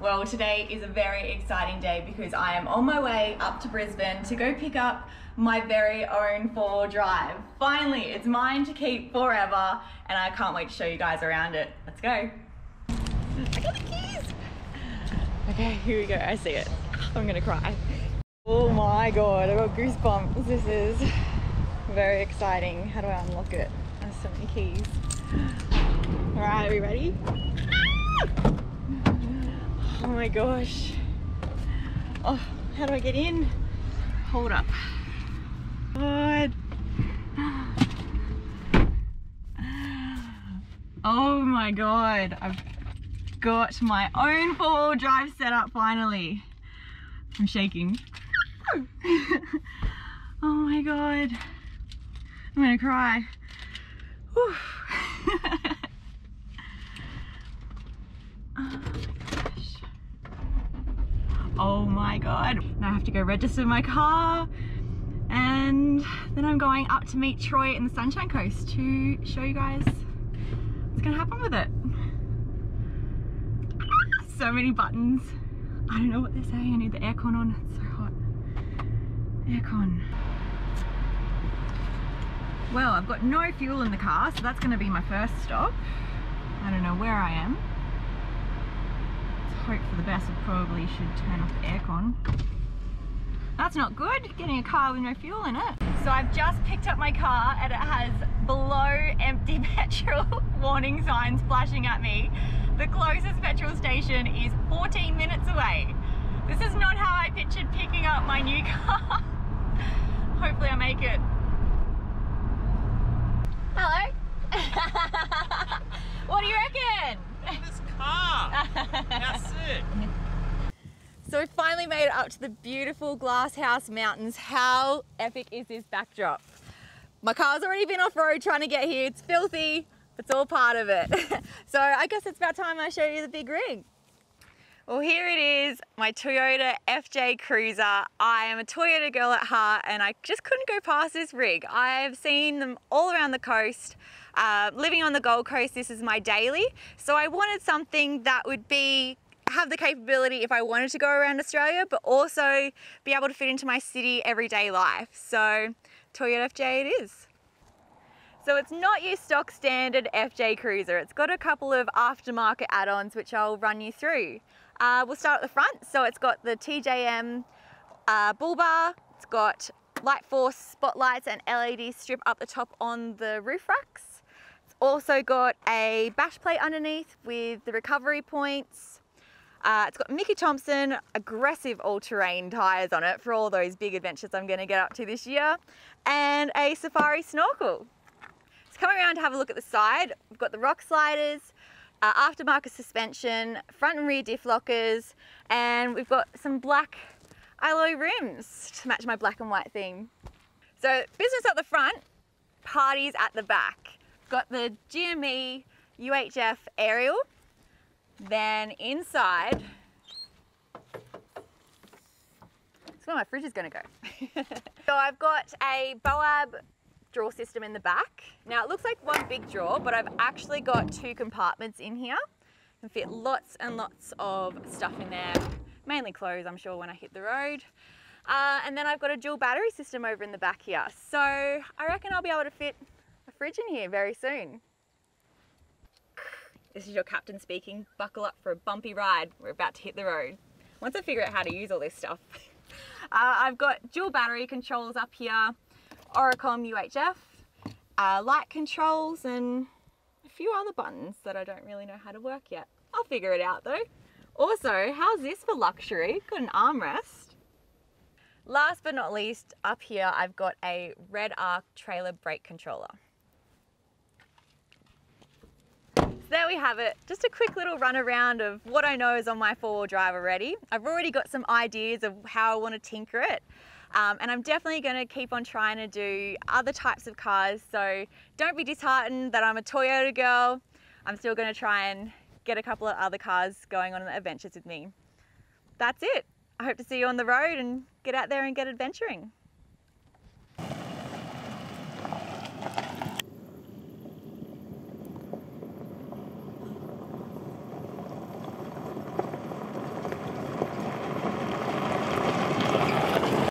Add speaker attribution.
Speaker 1: Well, today is a very exciting day because I am on my way up to Brisbane to go pick up my very own four drive. Finally, it's mine to keep forever and I can't wait to show you guys around it. Let's go. I got the keys. Okay, here we go. I see it. I'm gonna cry. Oh my god, I got goosebumps. This is very exciting. How do I unlock it? There's so many keys. All right, are we ready? Oh my gosh. Oh, how do I get in? Hold up. God. Oh my god. I've got my own four-wheel drive set up finally. I'm shaking. oh my god. I'm gonna cry. oh my gosh. Oh my god. I have to go register my car and then I'm going up to meet Troy in the Sunshine Coast to show you guys what's gonna happen with it. So many buttons. I don't know what they're saying. I need the aircon on. It's so hot. Aircon. Well, I've got no fuel in the car, so that's going to be my first stop. I don't know where I am. Hope for the best. I probably should turn off the aircon. That's not good, getting a car with no fuel in it. So I've just picked up my car and it has below empty petrol warning signs flashing at me. The closest petrol station is 14 minutes away. This is not how I pictured picking up my new car. Hopefully I make it. Hello? what do you reckon?
Speaker 2: This car! Sick!
Speaker 1: So we finally made it up to the beautiful Glasshouse Mountains. How epic is this backdrop? My car's already been off-road trying to get here. It's filthy. It's all part of it. so I guess it's about time I show you the big rig. Well, here it is, my Toyota FJ Cruiser. I am a Toyota girl at heart and I just couldn't go past this rig. I've seen them all around the coast. Uh, living on the Gold Coast, this is my daily. So I wanted something that would be have the capability if I wanted to go around Australia, but also be able to fit into my city everyday life. So Toyota FJ it is. So it's not your stock standard FJ Cruiser. It's got a couple of aftermarket add-ons which I'll run you through. Uh, we'll start at the front. So it's got the TJM uh, bull bar, it's got Lightforce spotlights and LED strip up the top on the roof racks. It's also got a bash plate underneath with the recovery points. Uh, it's got Mickey Thompson aggressive all-terrain tyres on it for all those big adventures I'm going to get up to this year and a safari snorkel. Coming around to have a look at the side, we've got the rock sliders, uh, aftermarket suspension, front and rear diff lockers, and we've got some black alloy rims to match my black and white theme. So business at the front, parties at the back. Got the GME UHF aerial, then inside, that's where my fridge is gonna go. so I've got a Boab drawer system in the back. Now it looks like one big drawer, but I've actually got two compartments in here. Can fit lots and lots of stuff in there, mainly clothes I'm sure when I hit the road. Uh, and then I've got a dual battery system over in the back here. So I reckon I'll be able to fit a fridge in here very soon. This is your captain speaking. Buckle up for a bumpy ride. We're about to hit the road. Once I figure out how to use all this stuff. Uh, I've got dual battery controls up here. Oricom UHF, uh, light controls and a few other buttons that I don't really know how to work yet. I'll figure it out though. Also, how's this for luxury? Got an armrest. Last but not least, up here I've got a Redarc trailer brake controller. There we have it. Just a quick little run around of what I know is on my four-wheel drive already. I've already got some ideas of how I want to tinker it. Um, and I'm definitely going to keep on trying to do other types of cars. So don't be disheartened that I'm a Toyota girl. I'm still going to try and get a couple of other cars going on adventures with me. That's it. I hope to see you on the road and get out there and get adventuring.